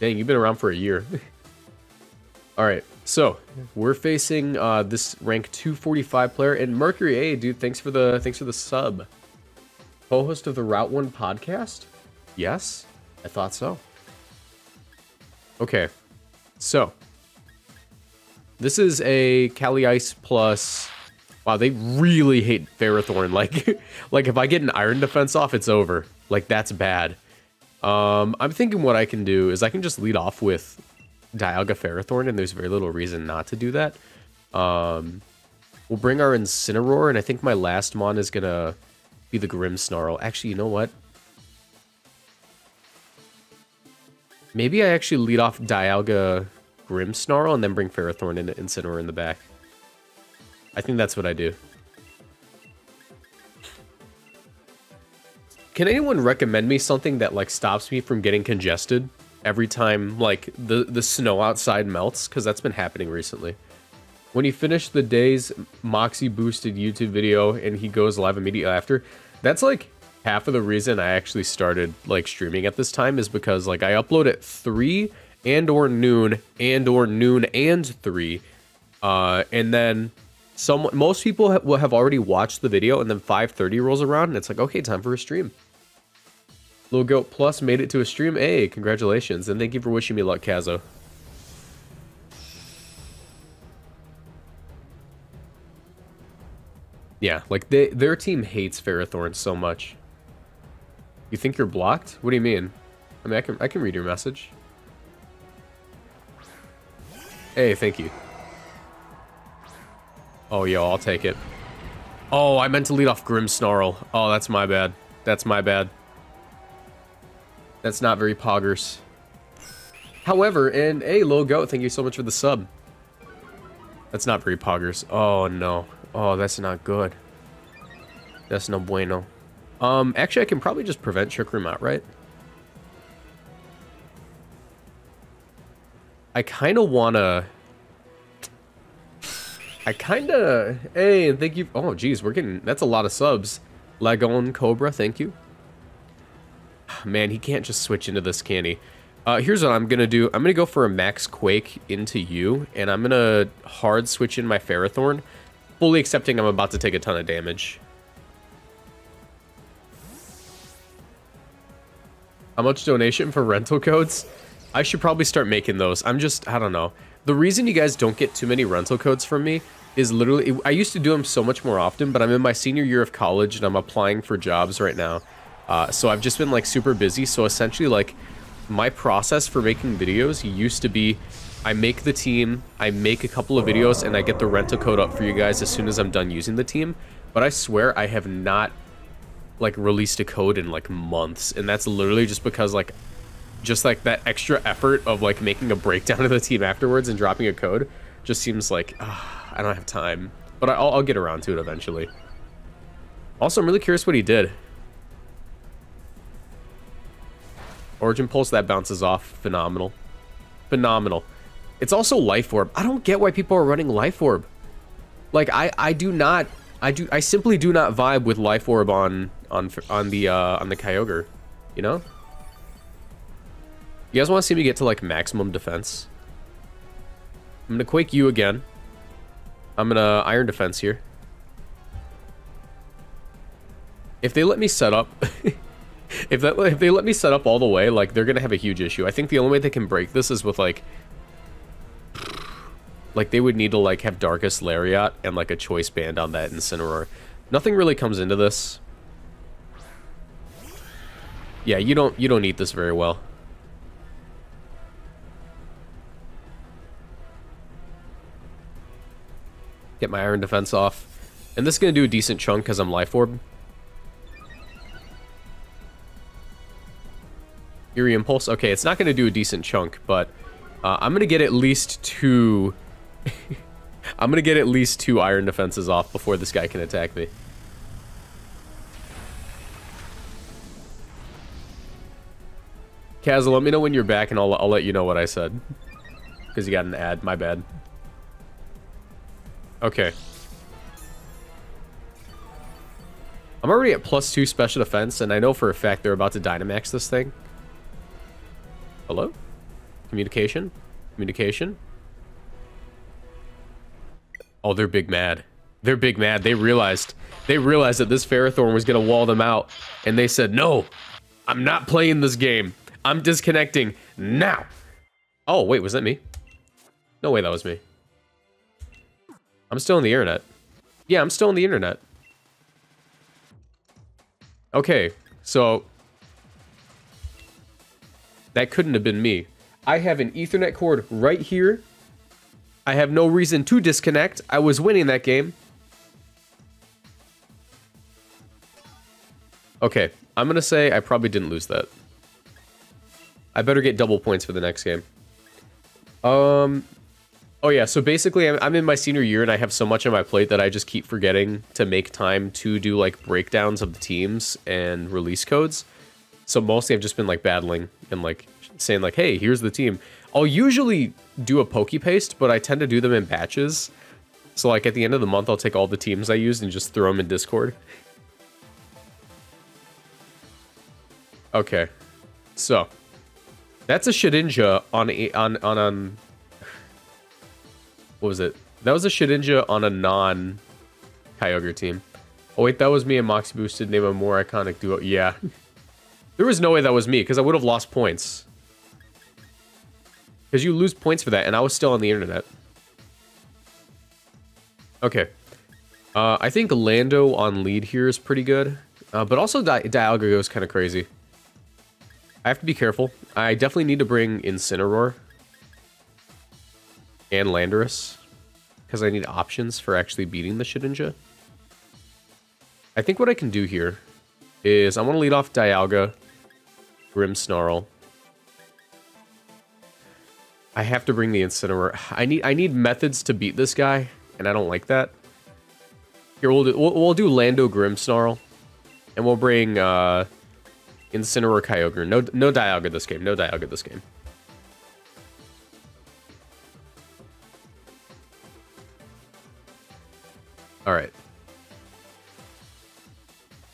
Dang, you've been around for a year. All right, so we're facing uh, this rank 245 player and Mercury. A, dude, thanks for the thanks for the sub. Co-host of the Route One podcast. Yes, I thought so. Okay, so this is a Cali Ice plus. Wow, they really hate Ferrothorn. Like, like if I get an Iron Defense off, it's over. Like that's bad. Um, I'm thinking what I can do is I can just lead off with Dialga Ferrothorn, and there's very little reason not to do that. Um, we'll bring our Incineroar, and I think my last mon is gonna be the Grimmsnarl. Actually, you know what? Maybe I actually lead off Dialga Grim Snarl and then bring Ferrothorn and Incineroar in the back. I think that's what I do. Can anyone recommend me something that like stops me from getting congested every time like the the snow outside melts? Because that's been happening recently. When he finished the day's Moxie boosted YouTube video and he goes live immediately after, that's like half of the reason I actually started like streaming at this time is because like I upload at three and or noon and or noon and three, uh, and then some most people will have already watched the video and then 5:30 rolls around and it's like okay time for a stream. Little Goat Plus made it to a stream. Hey, congratulations, and thank you for wishing me luck, Kazo. Yeah, like they their team hates Ferrothorn so much. You think you're blocked? What do you mean? I mean, I can I can read your message. Hey, thank you. Oh, yo, I'll take it. Oh, I meant to lead off Grimmsnarl. Oh, that's my bad. That's my bad. That's not very poggers. However, and hey, Lil Goat, thank you so much for the sub. That's not very poggers. Oh, no. Oh, that's not good. That's no bueno. Um, actually, I can probably just prevent Trick Room outright. I kind of want to... I kind of... Hey, thank you... Oh, geez, we're getting... That's a lot of subs. Lagon Cobra, thank you. Man, he can't just switch into this, can he? Uh, here's what I'm going to do. I'm going to go for a Max Quake into you, and I'm going to hard switch in my Ferrothorn, fully accepting I'm about to take a ton of damage. How much donation for rental codes? I should probably start making those. I'm just, I don't know. The reason you guys don't get too many rental codes from me is literally, I used to do them so much more often, but I'm in my senior year of college and I'm applying for jobs right now. Uh, so I've just been like super busy. So essentially like my process for making videos used to be I make the team, I make a couple of videos, and I get the rental code up for you guys as soon as I'm done using the team. But I swear I have not like released a code in like months. And that's literally just because like just like that extra effort of like making a breakdown of the team afterwards and dropping a code just seems like uh, I don't have time. But I'll, I'll get around to it eventually. Also, I'm really curious what he did. Origin Pulse, that bounces off. Phenomenal. Phenomenal. It's also Life Orb. I don't get why people are running Life Orb. Like, I, I do not... I do. I simply do not vibe with Life Orb on on on the uh, on the Kyogre. You know. You guys want to see me get to like maximum defense? I'm gonna Quake you again. I'm gonna Iron Defense here. If they let me set up, if that if they let me set up all the way, like they're gonna have a huge issue. I think the only way they can break this is with like, like they would need to like have Darkest Lariat and like a Choice Band on that Incineroar. Nothing really comes into this. Yeah, you don't you don't eat this very well. Get my Iron Defense off. And this is going to do a decent chunk because I'm Life Orb. Eerie Impulse. Okay, it's not going to do a decent chunk, but uh, I'm going to get at least two... I'm going to get at least two Iron Defenses off before this guy can attack me. Kaz, let me know when you're back and I'll, I'll let you know what I said. Because you got an ad. My bad. Okay. I'm already at plus two special defense, and I know for a fact they're about to Dynamax this thing. Hello? Communication? Communication? Oh, they're big mad. They're big mad. They realized they realized that this Ferrothorn was gonna wall them out, and they said, "No, I'm not playing this game. I'm disconnecting now." Oh, wait, was that me? No way, that was me. I'm still on the internet. Yeah, I'm still on the internet. Okay, so that couldn't have been me. I have an Ethernet cord right here. I have no reason to disconnect. I was winning that game. Okay, I'm going to say I probably didn't lose that. I better get double points for the next game. Um, oh yeah, so basically I'm, I'm in my senior year and I have so much on my plate that I just keep forgetting to make time to do like breakdowns of the teams and release codes. So mostly I've just been like battling and like saying like, hey, here's the team. I'll usually do a pokey paste, but I tend to do them in batches. So like at the end of the month, I'll take all the teams I used and just throw them in Discord. Okay, so that's a Shedinja on a, on on on. What was it? That was a Shedinja on a non Kyogre team. Oh wait, that was me and Moxie boosted. Name a more iconic duo. Yeah, there was no way that was me because I would have lost points. Because you lose points for that, and I was still on the internet. Okay. Uh, I think Lando on lead here is pretty good. Uh, but also Di Dialga goes kind of crazy. I have to be careful. I definitely need to bring Incineroar. And Landorus. Because I need options for actually beating the Shedinja. I think what I can do here is I want to lead off Dialga, Grimmsnarl, I have to bring the Incineroar. I need I need methods to beat this guy, and I don't like that. Here, we'll do, we'll, we'll do Lando Grimmsnarl, and we'll bring uh, Incineroar Kyogre. No, no Dialga this game. No Dialga this game. All right.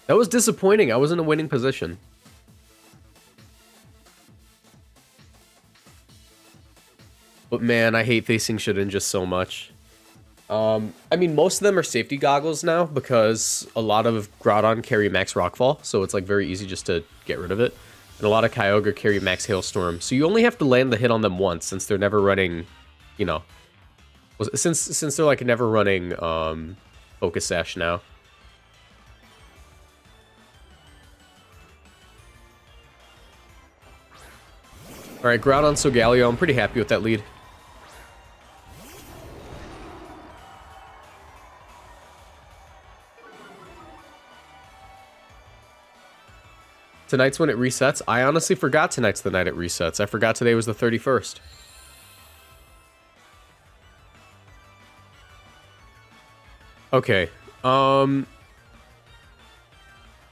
That was disappointing. I was in a winning position. Man, I hate facing Shedinja so much. Um, I mean, most of them are safety goggles now because a lot of Groudon carry Max Rockfall, so it's like very easy just to get rid of it. And a lot of Kyogre carry Max Hailstorm, so you only have to land the hit on them once since they're never running, you know, since since they're like never running um, Focus Sash now. All right, Groudon Solgaleo, I'm pretty happy with that lead. Tonight's when it resets. I honestly forgot tonight's the night it resets. I forgot today was the 31st. Okay. Um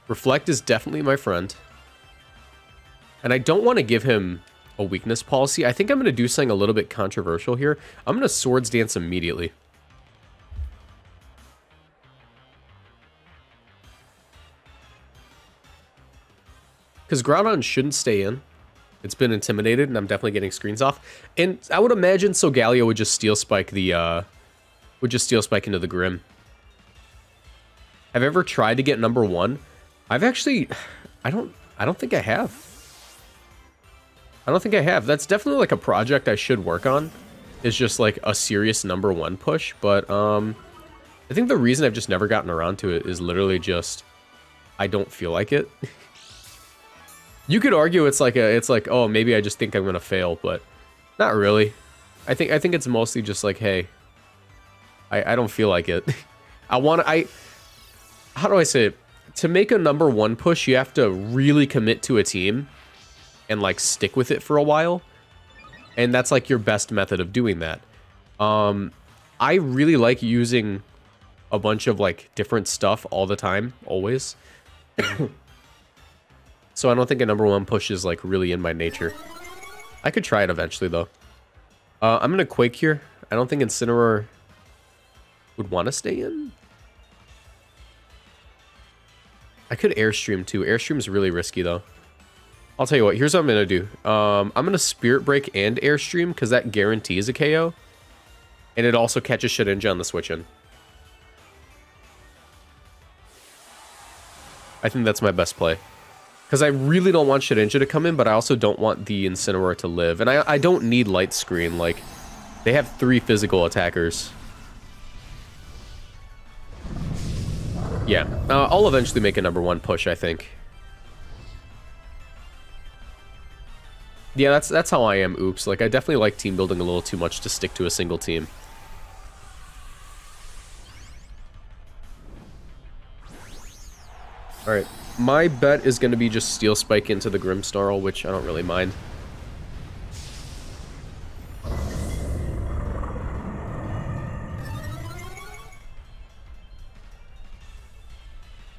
Reflect is definitely my friend. And I don't want to give him a weakness policy. I think I'm going to do something a little bit controversial here. I'm going to Swords Dance immediately. Because Groudon shouldn't stay in. It's been intimidated, and I'm definitely getting screens off. And I would imagine Solgaleo would just Steel Spike the, uh... Would just Steel Spike into the Grim. Have I ever tried to get number one? I've actually... I don't... I don't think I have. I don't think I have. That's definitely like a project I should work on. Is just like a serious number one push. But, um... I think the reason I've just never gotten around to it is literally just... I don't feel like it. You could argue it's like a, it's like, oh, maybe I just think I'm gonna fail, but not really. I think I think it's mostly just like, hey, I I don't feel like it. I want to. I how do I say it? To make a number one push, you have to really commit to a team and like stick with it for a while, and that's like your best method of doing that. Um, I really like using a bunch of like different stuff all the time, always. So I don't think a number one push is like really in my nature. I could try it eventually though. Uh, I'm gonna Quake here. I don't think Incineroar would want to stay in. I could Airstream too. Airstream's really risky though. I'll tell you what, here's what I'm going to do. Um, I'm going to Spirit Break and Airstream because that guarantees a KO. And it also catches Shedinja on the switch in. I think that's my best play. Because I really don't want Shedinja to come in, but I also don't want the Incineroar to live. And I, I don't need Light Screen. Like, they have three physical attackers. Yeah, uh, I'll eventually make a number one push, I think. Yeah, that's that's how I am, oops. Like, I definitely like team building a little too much to stick to a single team. Alright, my bet is going to be just Steel Spike into the Grimmsnarl, which I don't really mind.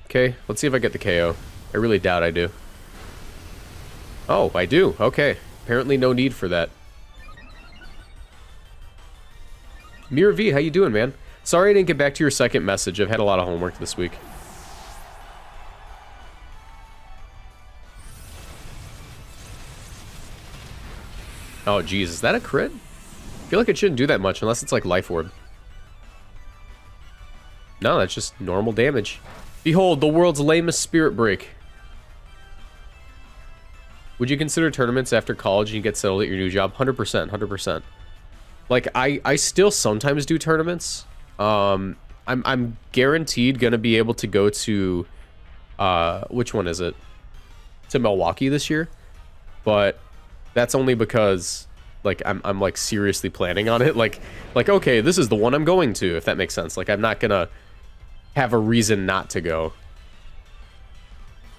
Okay, let's see if I get the KO. I really doubt I do. Oh, I do. Okay. Apparently no need for that. Mirror V, how you doing, man? Sorry I didn't get back to your second message. I've had a lot of homework this week. Oh, geez. Is that a crit? I feel like it shouldn't do that much unless it's like Life Orb. No, that's just normal damage. Behold, the world's lamest spirit break. Would you consider tournaments after college and you get settled at your new job? 100%, 100%. Like, I, I still sometimes do tournaments. Um, I'm, I'm guaranteed going to be able to go to, uh, which one is it? To Milwaukee this year. But that's only because, like, I'm, I'm, like, seriously planning on it. Like, like, okay, this is the one I'm going to, if that makes sense. Like, I'm not to have a reason not to go.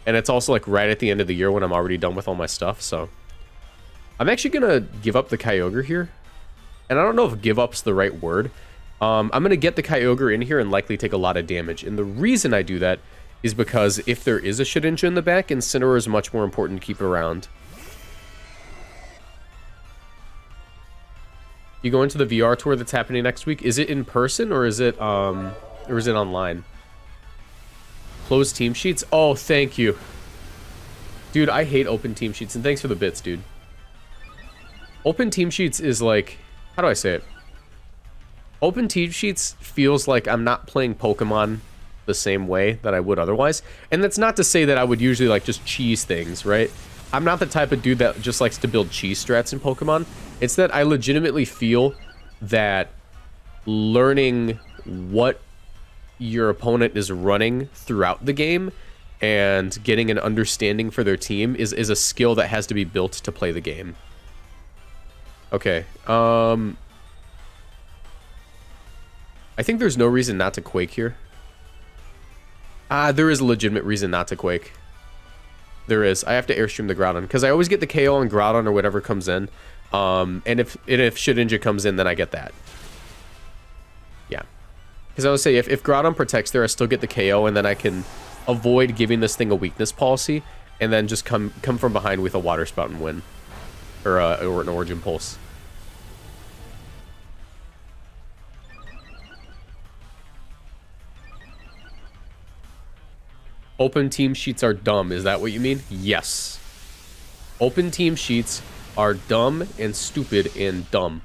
And it's also like right at the end of the year when I'm already done with all my stuff, so. I'm actually gonna give up the Kyogre here. And I don't know if give up's the right word. Um, I'm gonna get the Kyogre in here and likely take a lot of damage. And the reason I do that is because if there is a Shedinja in the back, Incineroar is much more important to keep around. You go into the VR tour that's happening next week. Is it in person or is it um or is it online? Closed team sheets? Oh, thank you. Dude, I hate open team sheets, and thanks for the bits, dude. Open team sheets is like... How do I say it? Open team sheets feels like I'm not playing Pokemon the same way that I would otherwise. And that's not to say that I would usually, like, just cheese things, right? I'm not the type of dude that just likes to build cheese strats in Pokemon. It's that I legitimately feel that learning what your opponent is running throughout the game and getting an understanding for their team is, is a skill that has to be built to play the game. Okay. Um, I think there's no reason not to Quake here. Ah, there is a legitimate reason not to Quake. There is. I have to Airstream the Groudon, because I always get the KO on Groudon or whatever comes in. Um, and if, and if Shedinja comes in, then I get that. Yeah. Because I would say, if, if Groudon protects there, I still get the KO, and then I can avoid giving this thing a weakness policy, and then just come come from behind with a Water Spout and win. Or, uh, or an Origin Pulse. Open team sheets are dumb. Is that what you mean? Yes. Open team sheets are dumb and stupid and dumb.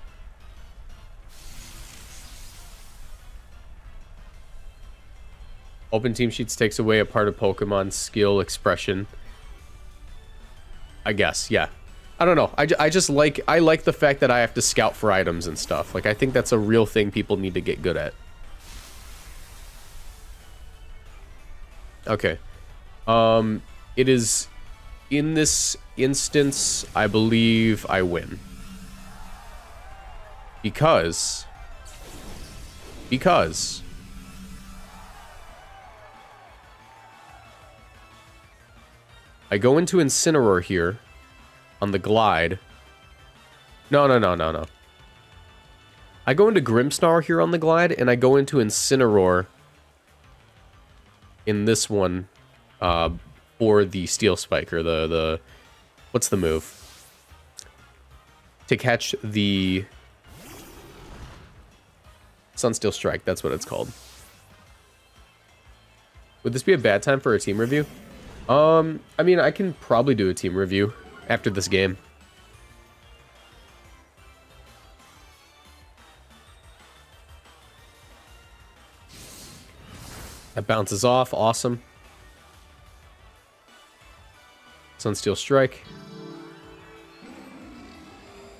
Open team sheets takes away a part of Pokemon skill expression. I guess, yeah. I don't know. I, I just like I like the fact that I have to scout for items and stuff. Like I think that's a real thing people need to get good at. Okay. Um it is in this instance, I believe I win. Because because I go into Incineroar here on the glide. No, no, no, no, no. I go into Grimmsnarl here on the glide, and I go into Incineroar in this one uh, for the Steel Spike, or the, the... What's the move? To catch the... Sunsteel Strike, that's what it's called. Would this be a bad time for a team review? Um, I mean, I can probably do a team review after this game. That bounces off. Awesome. Sunsteel Strike.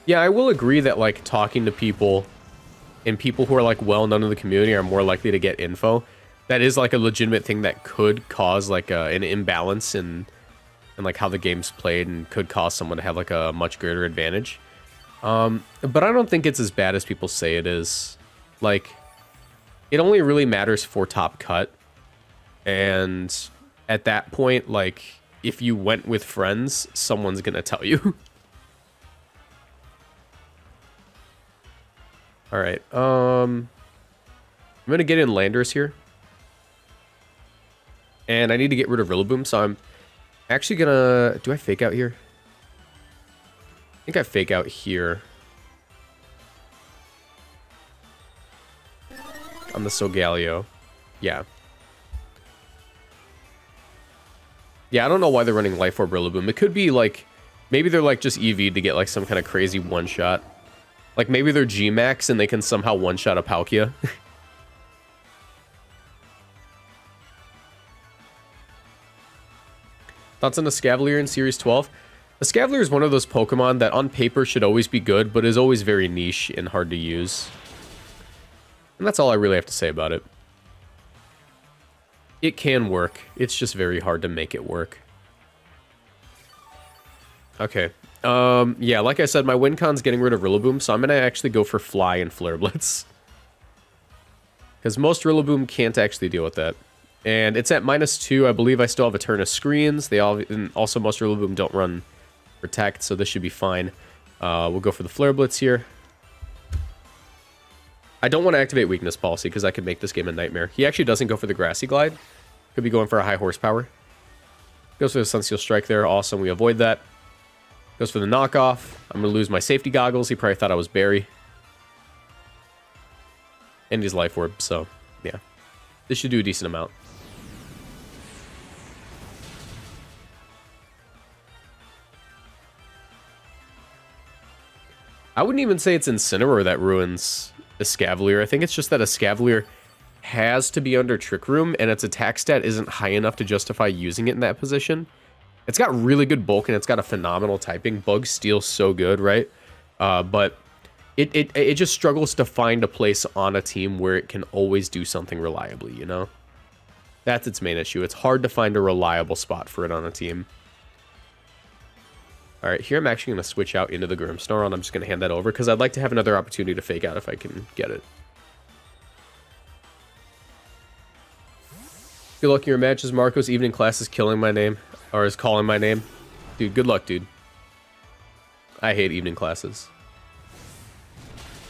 Yeah, I will agree that, like, talking to people and people who are, like, well-known in the community are more likely to get info. That is, like, a legitimate thing that could cause, like, a, an imbalance in, in, like, how the game's played and could cause someone to have, like, a much greater advantage. Um, but I don't think it's as bad as people say it is. Like, it only really matters for top cut. And at that point, like, if you went with friends, someone's gonna tell you. Alright, um... I'm gonna get in Landers here. And I need to get rid of Rillaboom, so I'm actually gonna... Do I fake out here? I think I fake out here. On the Solgaleo. Yeah. Yeah, I don't know why they're running Life Orb Rillaboom. It could be like, maybe they're like just EV to get like some kind of crazy one-shot. Like maybe they're G-Max and they can somehow one-shot a Palkia. Thoughts on the Escavalier in Series 12? The Escavalier is one of those Pokemon that on paper should always be good, but is always very niche and hard to use. And that's all I really have to say about it. It can work. It's just very hard to make it work. Okay. Um, yeah, like I said, my win con's getting rid of Rillaboom, so I'm going to actually go for Fly and Flare Blitz. Because most Rillaboom can't actually deal with that. And it's at minus two. I believe I still have a turn of screens. They all, and also most Rillaboom don't run Protect, so this should be fine. Uh, we'll go for the Flare Blitz here. I don't want to activate weakness policy because I could make this game a nightmare. He actually doesn't go for the grassy glide. Could be going for a high horsepower. Goes for the Sunsteel Strike there. Awesome. We avoid that. Goes for the knockoff. I'm going to lose my safety goggles. He probably thought I was Barry. And he's Life Orb, so yeah. This should do a decent amount. I wouldn't even say it's Incineroar that ruins Escavalier. I think it's just that Escavalier has to be under Trick Room, and its attack stat isn't high enough to justify using it in that position. It's got really good bulk, and it's got a phenomenal typing. Bug Steel's so good, right? Uh, but it, it, it just struggles to find a place on a team where it can always do something reliably, you know? That's its main issue. It's hard to find a reliable spot for it on a team. Alright, here I'm actually going to switch out into the Grimmsnarl, and I'm just going to hand that over, because I'd like to have another opportunity to fake out if I can get it. Good luck in your matches. Marco's evening class is killing my name, or is calling my name. Dude, good luck, dude. I hate evening classes.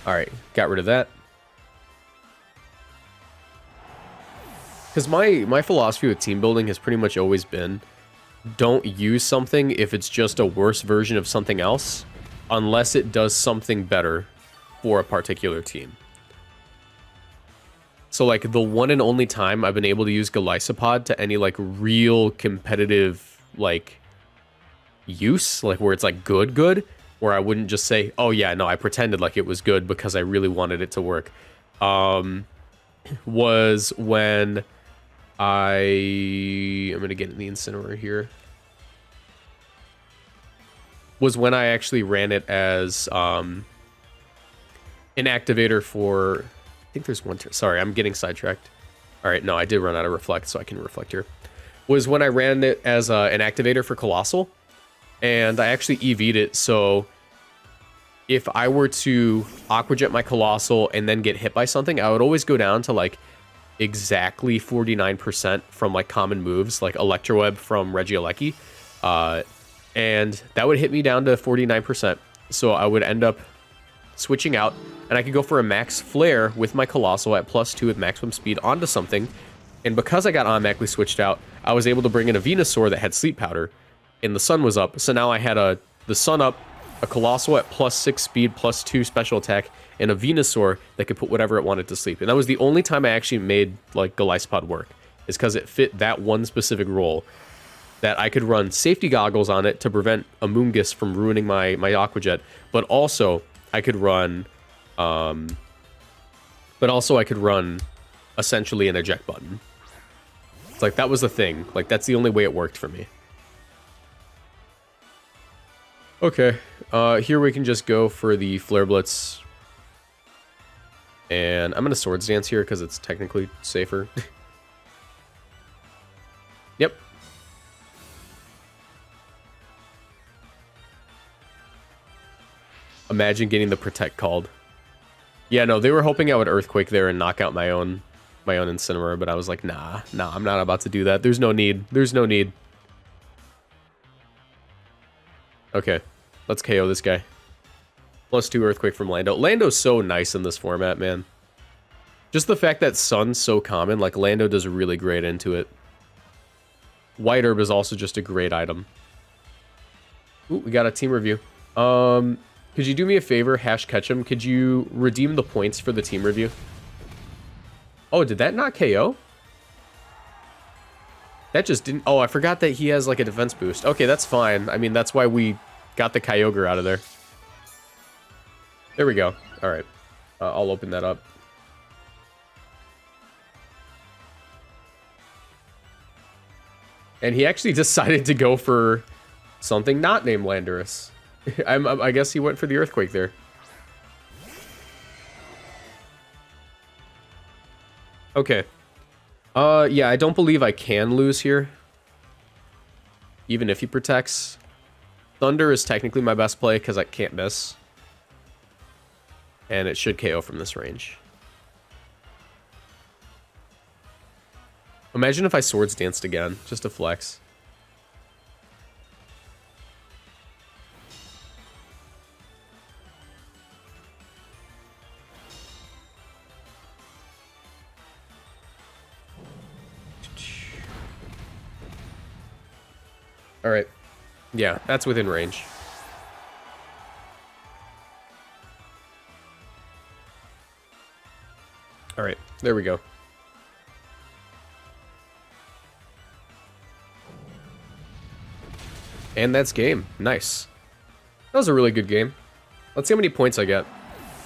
Alright, got rid of that. Because my, my philosophy with team building has pretty much always been don't use something if it's just a worse version of something else, unless it does something better for a particular team. So, like, the one and only time I've been able to use Golisopod to any, like, real competitive, like, use, like, where it's, like, good, good, where I wouldn't just say, oh, yeah, no, I pretended like it was good because I really wanted it to work, um, was when I am going to get in the Incineroar here. Was when I actually ran it as um, an activator for... I think there's one... Sorry, I'm getting sidetracked. All right, no, I did run out of Reflect, so I can Reflect here. Was when I ran it as uh, an activator for Coalossal, And I actually EV'd it, so if I were to Aqua Jet my Coalossal and then get hit by something, I would always go down to like exactly 49% from like common moves, like Electroweb from Regieleki. Uh, and that would hit me down to 49%. So I would end up switching out, and I could go for a max flare with my Coalossal at plus two with maximum speed onto something. And because I got automatically switched out, I was able to bring in a Venusaur that had sleep powder, and the sun was up. So now I had a the sun up, a Coalossal at plus six speed, plus two special attack, and a Venusaur that could put whatever it wanted to sleep. And that was the only time I actually made like Golisopod work, is because it fit that one specific role. that I could run safety goggles on it to prevent Amoonguss from ruining my, my Aqua Jet, but also I could run, um, but also I could run essentially an eject button. It's like, that was the thing. Like, that's the only way it worked for me. Okay, uh, here we can just go for the Flare Blitz. And I'm going to Swords Dance here because it's technically safer. yep. Imagine getting the Protect called. Yeah, no, they were hoping I would Earthquake there and knock out my own my own Incineroar, but I was like, nah, nah, I'm not about to do that. There's no need. There's no need. Okay, let's KO this guy. Plus two Earthquake from Lando. Lando's so nice in this format, man. Just the fact that Sun's so common, like Lando does really great into it. White Herb is also just a great item. Ooh, we got a team review. Um, could you do me a favor, Hash Ketchum? Could you redeem the points for the team review? Oh, did that not KO? That just didn't... Oh, I forgot that he has, like, a defense boost. Okay, that's fine. I mean, that's why we got the Kyogre out of there. There we go. All right. Uh, I'll open that up. And he actually decided to go for something not named Landorus. I'm, I guess he went for the Earthquake there. Okay. Uh, yeah, I don't believe I can lose here. Even if he protects. Thunder is technically my best play because I can't miss. And it should KO from this range. Imagine if I Swords Danced again, just to flex. All right. Yeah, that's within range. All right, there we go. And that's game. Nice. That was a really good game. Let's see how many points I get.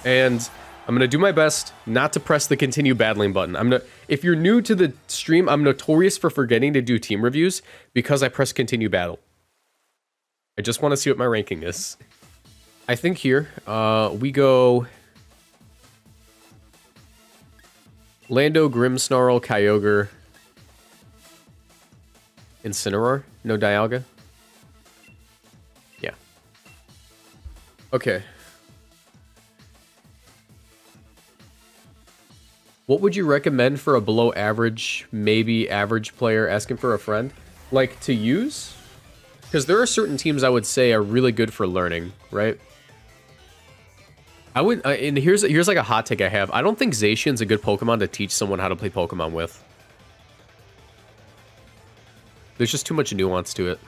And I'm gonna do my best not to press the continue battling button. I'm. If you're new to the stream, I'm notorious for forgetting to do team reviews because I press continue battle. I just want to see what my ranking is. I think here uh, we go Lando, Grimmsnarl, Kyogre, Incineroar, no Dialga. Yeah. Okay. What would you recommend for a below average, maybe average player asking for a friend? Like, to use? Because there are certain teams I would say are really good for learning, right? I would, uh, and here's here's like a hot take I have. I don't think Zacian's a good Pokemon to teach someone how to play Pokemon with. There's just too much nuance to it.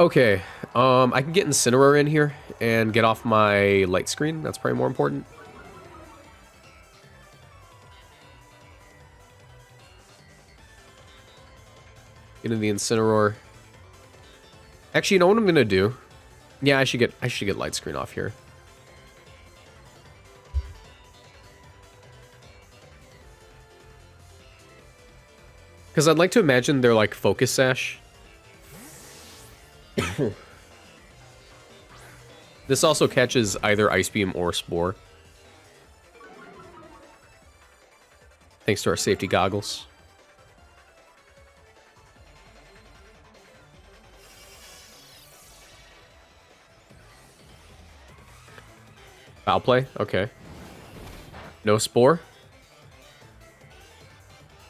Okay, um, I can get Incineroar in here and get off my light screen. That's probably more important. Get in the Incineroar. Actually, you know what I'm gonna do? Yeah, I should get I should get light screen off here. Because I'd like to imagine they're like focus sash. this also catches either Ice Beam or Spore. Thanks to our safety goggles. Foul play? Okay. No Spore?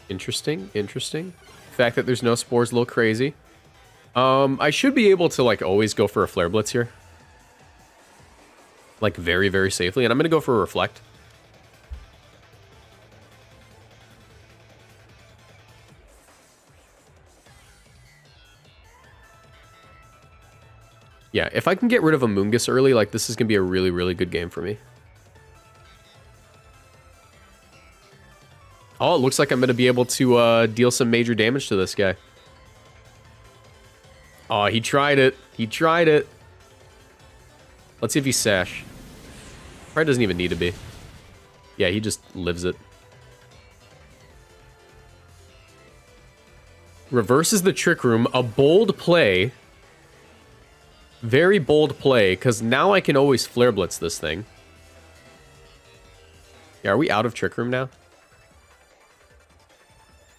Interesting, interesting. The fact that there's no Spores a little crazy. Um, I should be able to, like, always go for a Flare Blitz here. Like, very, very safely. And I'm going to go for a Reflect. Yeah, if I can get rid of a Amoonguss early, like, this is going to be a really, really good game for me. Oh, it looks like I'm going to be able to uh, deal some major damage to this guy. Oh, he tried it. He tried it. Let's see if he Sash. Probably doesn't even need to be. Yeah, he just lives it. Reverses the Trick Room. A bold play. Very bold play, because now I can always Flare Blitz this thing. Yeah, are we out of Trick Room now?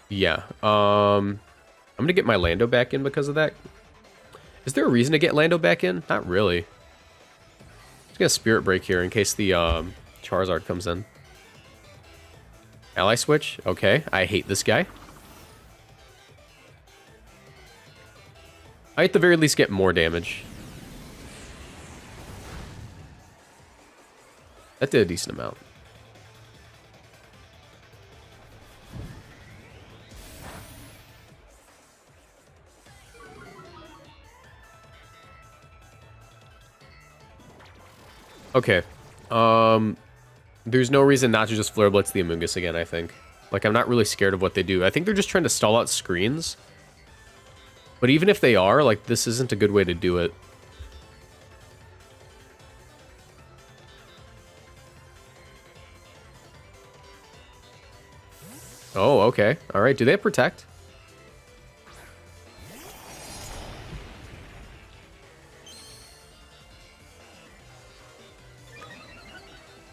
Yeah. Um, I'm going to get my Lando back in because of that. Is there a reason to get Lando back in? Not really. Just gonna Spirit Break here in case the um, Charizard comes in. Ally switch? Okay, I hate this guy. I at the very least get more damage. That did a decent amount. Okay. Um, there's no reason not to just Flare Blitz the Amoonguss again, I think. Like, I'm not really scared of what they do. I think they're just trying to stall out screens. But even if they are, like, this isn't a good way to do it. Oh, okay. All right. Do they Protect?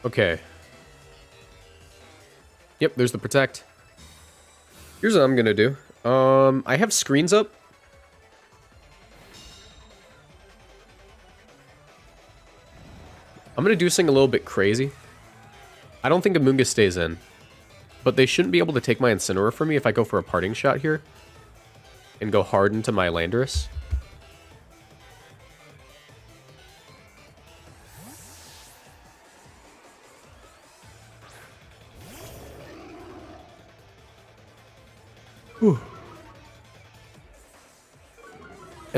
Okay. Yep, there's the protect. Here's what I'm gonna do. Um, I have screens up. I'm gonna do something a little bit crazy. I don't think Amoonguss stays in. But they shouldn't be able to take my Incineroar from me if I go for a parting shot here. And go hard into my Landorus.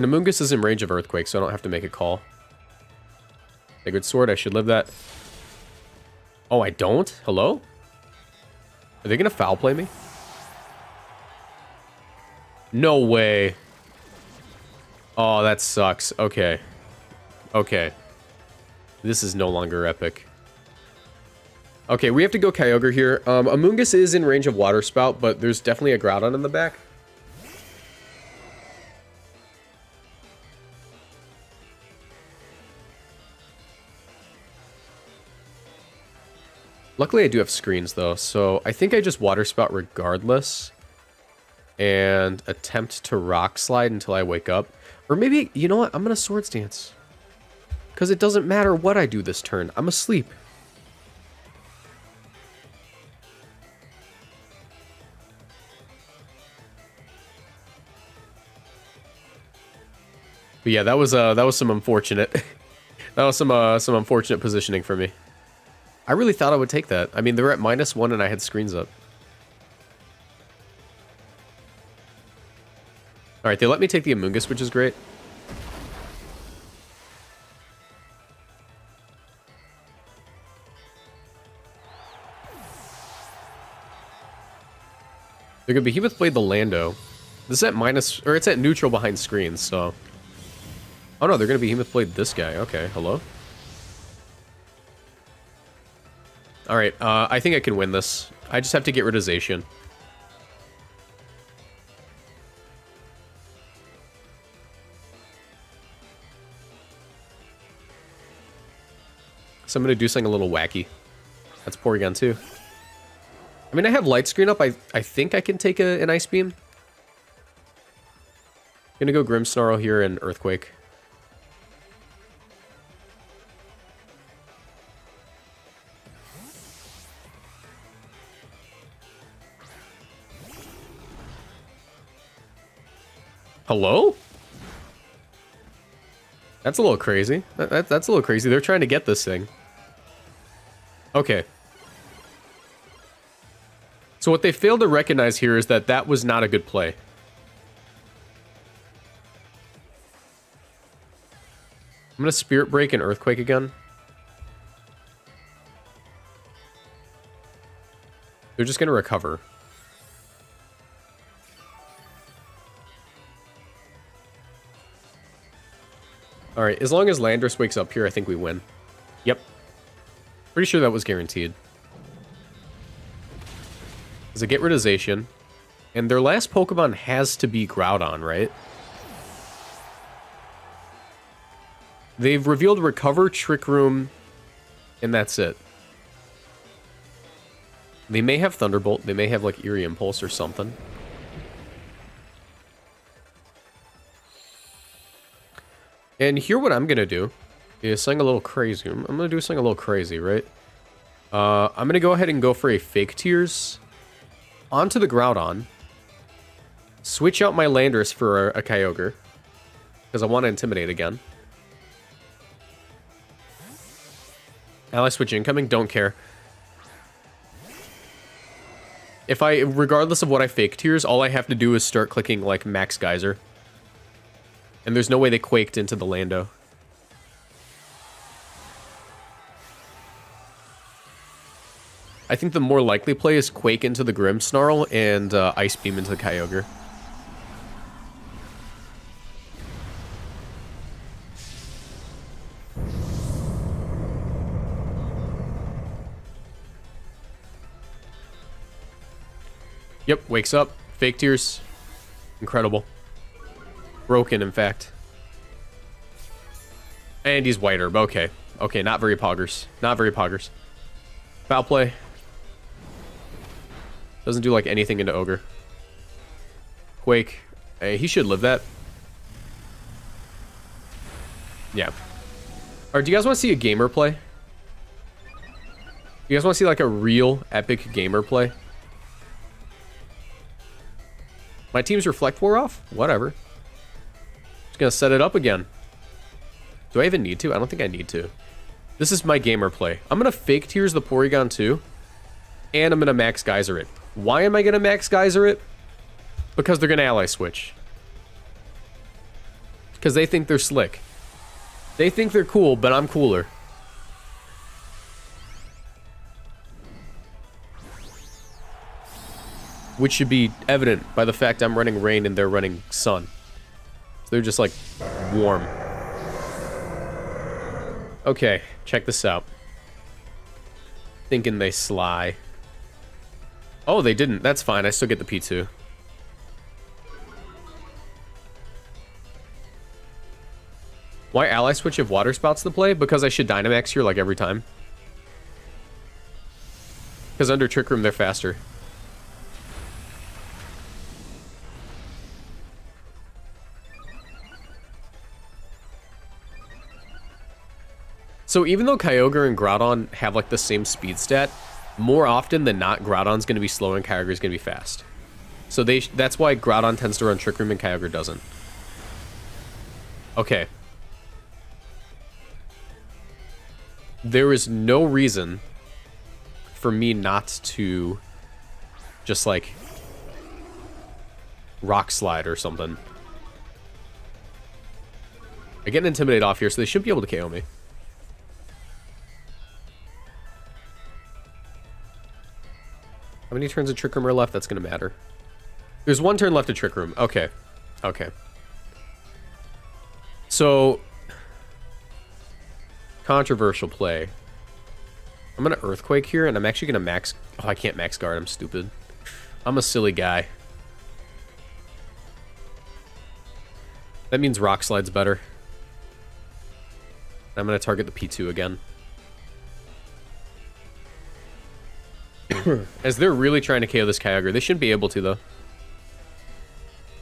And Amoonguss is in range of Earthquake, so I don't have to make a call. A good sword, I should live that. Oh, I don't? Hello? Are they gonna foul play me? No way. Oh, that sucks. Okay. Okay. This is no longer epic. Okay, we have to go Kyogre here. Um, Amoonguss is in range of Water Spout, but there's definitely a Groudon in the back. Luckily, I do have screens, though, so I think I just Water Spout regardless and attempt to Rock Slide until I wake up. Or maybe, you know what? I'm going to Swords Dance. Because it doesn't matter what I do this turn. I'm asleep. But yeah, that was uh that was some unfortunate that was some uh some unfortunate positioning for me. I really thought I would take that. I mean, they were at minus one and I had screens up. Alright, they let me take the Amoonguss, which is great. They're gonna Behemoth Blade the Lando. This is at minus, or it's at neutral behind screens, so Oh no, they're gonna Behemoth Blade this guy. Okay, hello? Alright, uh, I think I can win this. I just have to get rid of Zacian. So I'm gonna do something a little wacky. That's Porygon2. I mean, I have Light Screen up. I, I think I can take a, an Ice Beam. Gonna go Grimmsnarl here and Earthquake. Hello? That's a little crazy. That, that, that's a little crazy. They're trying to get this thing. Okay. So what they failed to recognize here is that that was not a good play. I'm going to Spirit Break and Earthquake again. They're just going to recover. Alright, as long as Landorus wakes up here, I think we win. Yep. Pretty sure that was guaranteed. Is a get rid of Zacian. And their last Pokemon has to be Groudon, right? They've revealed Recover, Trick Room, and that's it. They may have Thunderbolt. They may have, like, Eerie Impulse or something. And here what I'm going to do is something a little crazy. I'm, going to do something a little crazy, right? Uh, I'm going to go ahead and go for a Fake Tears onto the Groudon. Switch out my Landorus for a, a Kyogre. Because I want to Intimidate again. Ally switch incoming, don't care. If I, regardless of what I fake tears, all I have to do is start clicking like Max Geyser. And there's no way they quaked into the Lando. I think the more likely play is Quake into the Grimmsnarl and uh, Ice Beam into the Kyogre. Yep, wakes up. Fake tears. Incredible. Broken, in fact. And he's white herb. Okay. Okay, not very poggers. Not very poggers. Foul play. Doesn't do, like, anything into Ogre. Quake. Hey, he should live that. Yeah. Alright, do you guys want to see a gamer play? You guys want to see, like, a real epic gamer play? My team's Reflect wore off? Whatever. Gonna set it up again. Do I even need to? I don't think I need to. This is my gamer play. I'm gonna fake Tears the Porygon2, And I'm gonna max Geyser it. Why am I gonna max Geyser it? Because they're gonna ally switch. Because they think they're slick. They think they're cool, but I'm cooler. which should be evident by the fact I'm running rain and they're running sun. They're just like warm. Okay, check this out. Thinking they sly. Oh, they didn't. That's fine. I still get the P2. Why ally switch if water spouts to play? Because I should Dynamax here like every time. Because under Trick Room, they're faster. So even though Kyogre and Groudon have like the same speed stat, more often than not, Groudon's going to be slow and Kyogre's going to be fast. So they that's why Groudon tends to run Trick Room and Kyogre doesn't. Okay. There is no reason for me not to just like rock slide or something. I get an intimidate off here, so they should be able to KO me. How many turns of Trick Room are left? That's going to matter. There's one turn left of Trick Room. Okay. Okay. So, controversial play. I'm going to Earthquake here, and I'm actually going to max... Oh, I can't max guard. I'm stupid. I'm a silly guy. That means Rock Slide's better. I'm going to target the P2 again. As they're really trying to KO this Kyogre. They shouldn't be able to, though.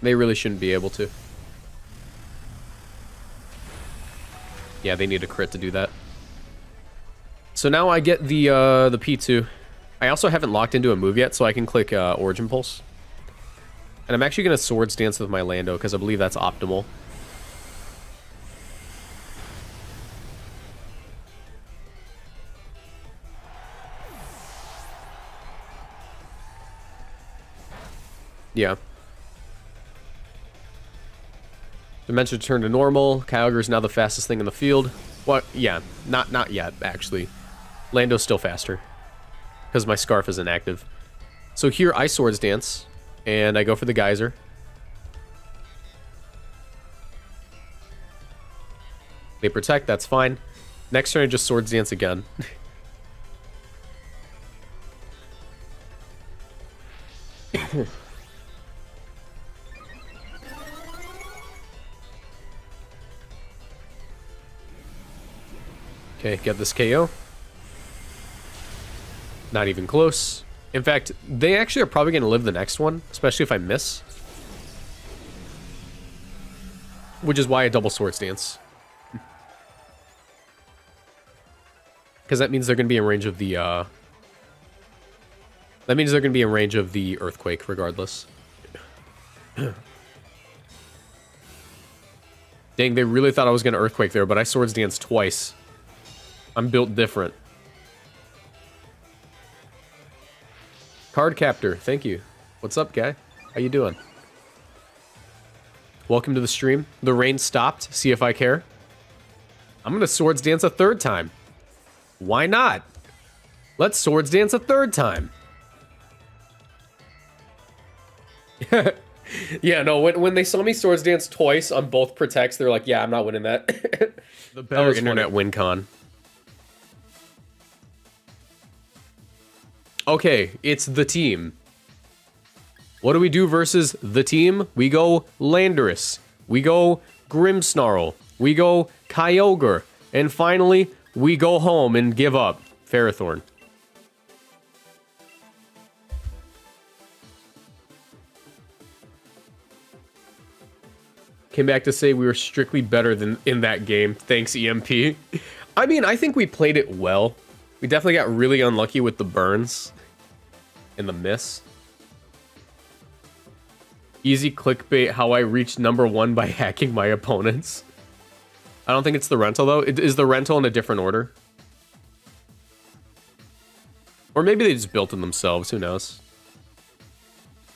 They really shouldn't be able to. Yeah, they need a crit to do that. So now I get the uh, the P2. I also haven't locked into a move yet, so I can click uh, Origin Pulse. And I'm actually going to Swords Dance with my Lando, because I believe that's optimal. Yeah. Dimension turned to normal. Kyogre is now the fastest thing in the field. What? Yeah, not not yet, actually. Lando's still faster. Because my Scarf is inactive. So here, I Swords Dance. And I go for the Geyser. They protect, that's fine. Next turn, I just Swords Dance again. okay, get this KO. Not even close. In fact, they actually are probably going to live the next one, especially if I miss. Which is why I double Swords Dance. Because that means they're going to be in range of the, uh... That means they're going to be in range of the Earthquake, regardless. Dang, they really thought I was going to Earthquake there, but I Swords Dance twice. I'm built different. Card Captor, thank you. What's up, guy? How you doing? Welcome to the stream. The rain stopped. See if I care. I'm going to Swords Dance a third time. Why not? Let's Swords Dance a third time. yeah, no, when, when they saw me Swords Dance twice on both Protects, they're like, yeah, I'm not winning that. the better internet funny. win con. Okay, it's the team. What do we do versus the team? We go Landorus. We go Grimmsnarl. We go Kyogre. And finally, we go home and give up. Ferrothorn. Came back to say we were strictly better than in that game. Thanks, EMP. I mean, I think we played it well. We definitely got really unlucky with the burns in the miss. Easy clickbait how I reached number one by hacking my opponents. I don't think it's the rental though. It, is the rental in a different order? Or maybe they just built them themselves, who knows.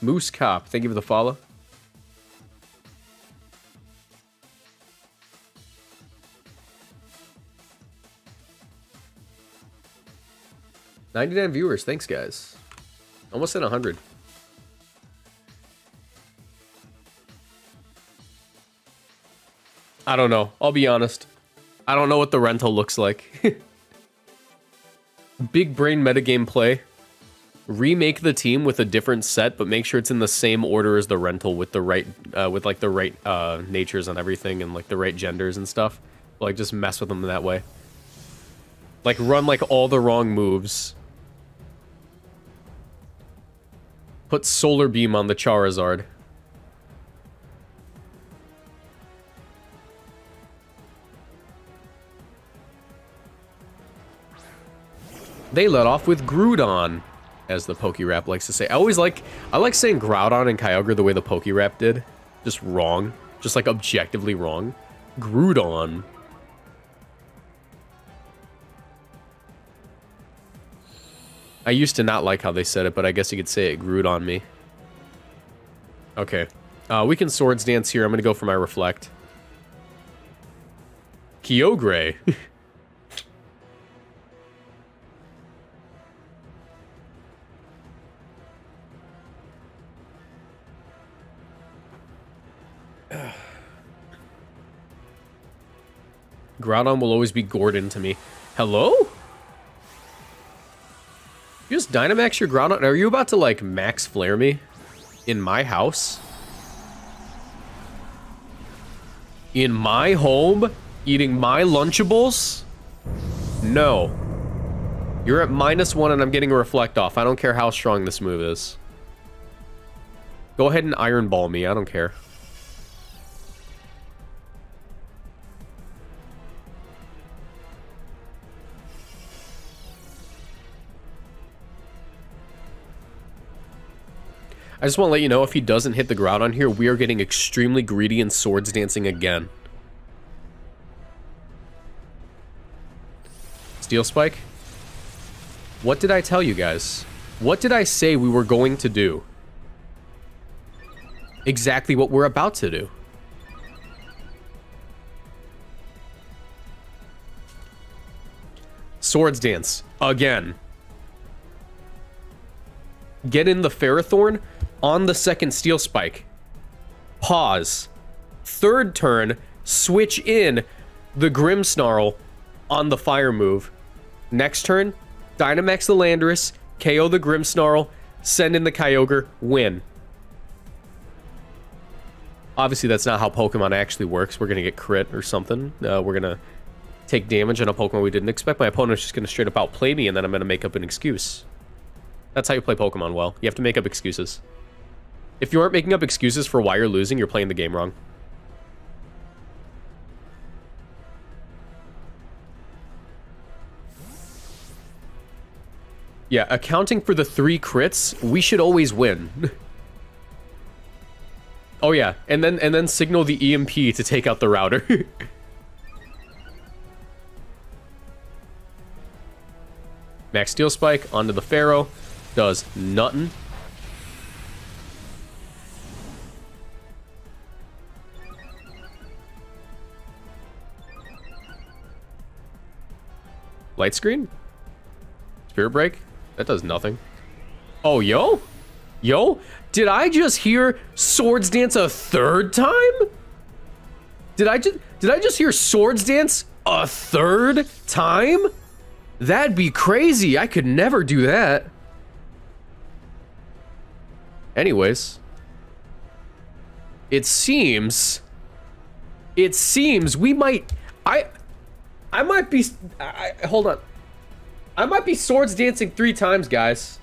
Moose Cop, thank you for the follow. Ninety-nine viewers, thanks guys. Almost at 100. I don't know. I'll be honest. I don't know what the rental looks like. Big brain metagame play. Remake the team with a different set, but make sure it's in the same order as the rental with the right, uh, with like the right uh, natures and everything, and like the right genders and stuff. Like just mess with them that way. Like run like all the wrong moves Put Solar Beam on the Charizard. They let off with Groudon, as the Pokérap likes to say. I always like, I like saying Groudon and Kyogre the way the Pokérap did. Just wrong. Just like objectively wrong. Groudon. I used to not like how they said it, but I guess you could say it grew on me. Okay. Uh, we can Swords Dance here. I'm going to go for my Reflect. Kyogre. Groudon will always be Gordon to me. Hello? Dynamax your Groudon? Are you about to, like, max flare me? In my house? In my home? Eating my Lunchables? No. You're at minus one and I'm getting a Reflect off. I don't care how strong this move is. Go ahead and Iron Ball me. I don't care. I just want to let you know, if he doesn't hit the ground on here, we are getting extremely greedy and swords dancing again. Steel Spike? What did I tell you guys? What did I say we were going to do? Exactly what we're about to do. Swords Dance. Again. Get in the Ferrothorn on the second steel spike. Pause. Third turn, switch in, the Grimmsnarl on the fire move. Next turn, Dynamax the Landorus, KO the Grimmsnarl, send in the Kyogre, win. Obviously, that's not how Pokemon actually works. We're going to get crit or something. Uh, we're going to take damage on a Pokemon we didn't expect. My opponent's just going to straight up outplay me, and then I'm going to make up an excuse. That's how you play Pokemon well. You have to make up excuses. If you aren't making up excuses for why you're losing, you're playing the game wrong. Yeah, accounting for the three crits, we should always win. oh yeah, and then and then signal the EMP to take out the router. Max Steel Spike onto the Ferro. Does nothing. Light screen? Spirit break? That does nothing. Oh, yo? Yo? Did I just hear Swords Dance a third time? Did I just did I just hear Swords Dance a third time? That'd be crazy. I could never do that. Anyways. It seems... It seems we might... I... I might be... I, hold on. I might be swords dancing three times, guys.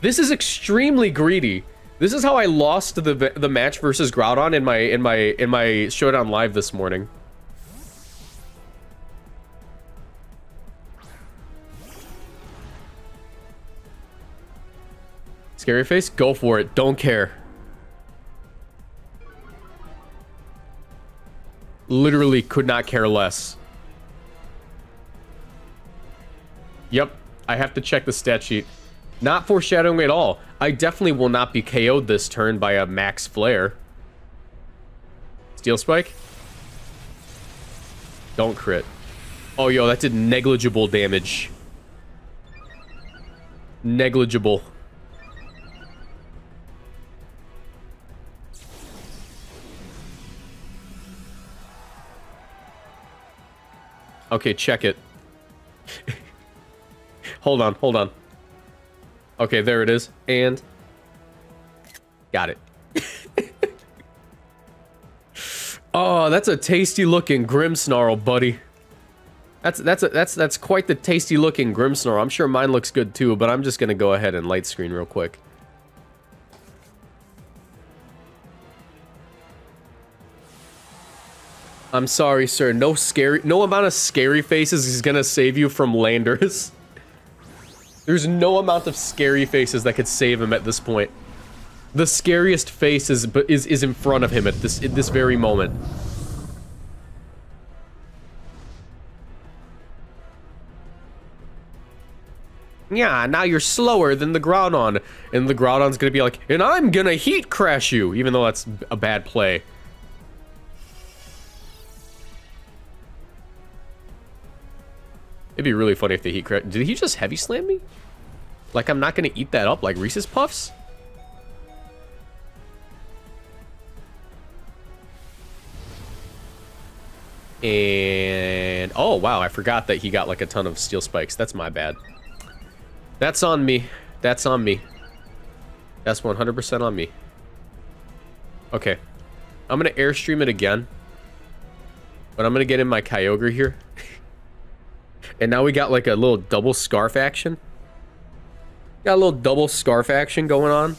This is extremely greedy. This is how I lost the the match versus Groudon in my in my in my showdown live this morning. Scary face, go for it. Don't care. Literally could not care less. Yep, I have to check the stat sheet. Not foreshadowing at all. I definitely will not be KO'd this turn by a max flare. Steel Spike? Don't crit. Oh, yo, that did negligible damage. Negligible. Okay, check it. hold on, hold on. Okay, there it is. And... Got it. oh, that's a tasty looking Grimmsnarl, buddy. That's that's a, that's that's quite the tasty looking Grimmsnarl. I'm sure mine looks good too, but I'm just gonna go ahead and light screen real quick. I'm sorry, sir. No scary, no amount of scary faces is gonna save you from Landers. There's no amount of scary faces that could save him at this point. The scariest face is is is in front of him at this at this very moment. Yeah, now you're slower than the Groudon. And the Groudon's gonna be like, and I'm gonna heat crash you, even though that's a bad play. It'd be really funny if the heat crash. Did he just heavy slam me? Like I'm not gonna eat that up like Reese's Puffs? And oh wow, I forgot that he got like a ton of steel spikes. That's my bad. That's on me. That's on me. That's 100% on me. Okay. I'm going to airstream it again. But I'm going to get in my Kyogre here. And now we got like a little double scarf action. Got a little double scarf action going on.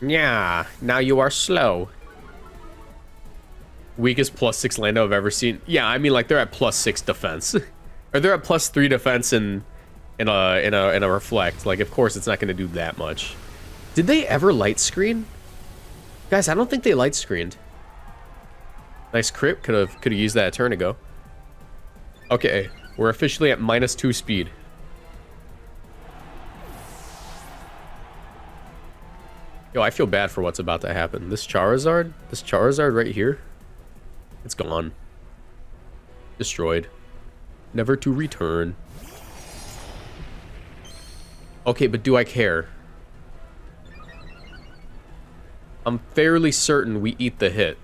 Yeah, now you are slow. Weakest plus six Lando I've ever seen. Yeah, I mean like they're at plus six defense. or they're at plus three defense and in a in a in a reflect. Like, of course, it's not going to do that much. Did they ever light screen? Guys, I don't think they light screened. Nice crit. Could have could have used that a turn ago. Okay, we're officially at minus two speed. Yo, I feel bad for what's about to happen. This Charizard, this Charizard right here, it's gone. Destroyed. Never to return. Okay, but do I care? I'm fairly certain we eat the hit.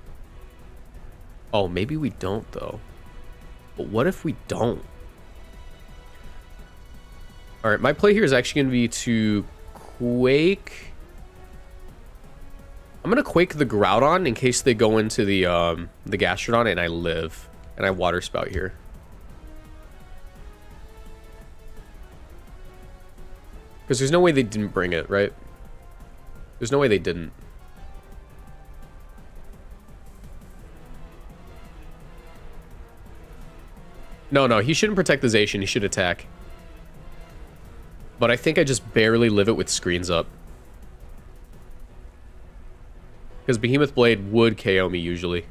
Oh, maybe we don't, though. But what if we don't? Alright, my play here is actually going to be to Quake... I'm going to Quake the Groudon in case they go into the, um, the Gastrodon and I live. And I Water Spout here. Because there's no way they didn't bring it, right? There's no way they didn't. No, no, he shouldn't protect the Zacian. He should attack. But I think I just barely live it with screens up. Because Behemoth Blade would KO me usually.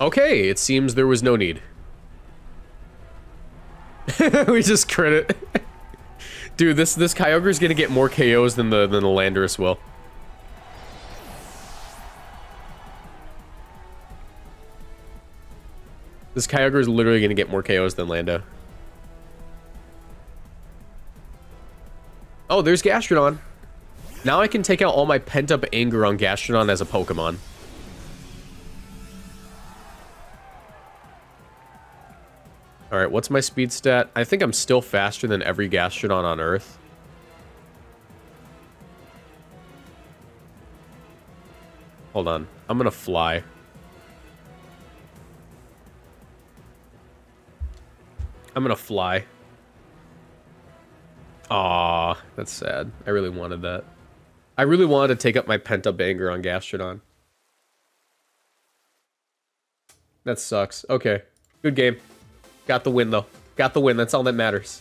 Okay, it seems there was no need. we just credit. Dude, this this Kyogre is gonna get more KOs than the than the Landorus will. This Kyogre is literally gonna get more KOs than Lando. Oh, there's Gastrodon. Now I can take out all my pent-up anger on Gastrodon as a Pokemon. Alright, what's my speed stat? I think I'm still faster than every Gastrodon on Earth. Hold on. I'm gonna fly. I'm gonna fly. Aw, that's sad. I really wanted that. I really wanted to take up my pent-up anger on Gastrodon. That sucks. Okay. Good game. Got the win, though. Got the win. That's all that matters.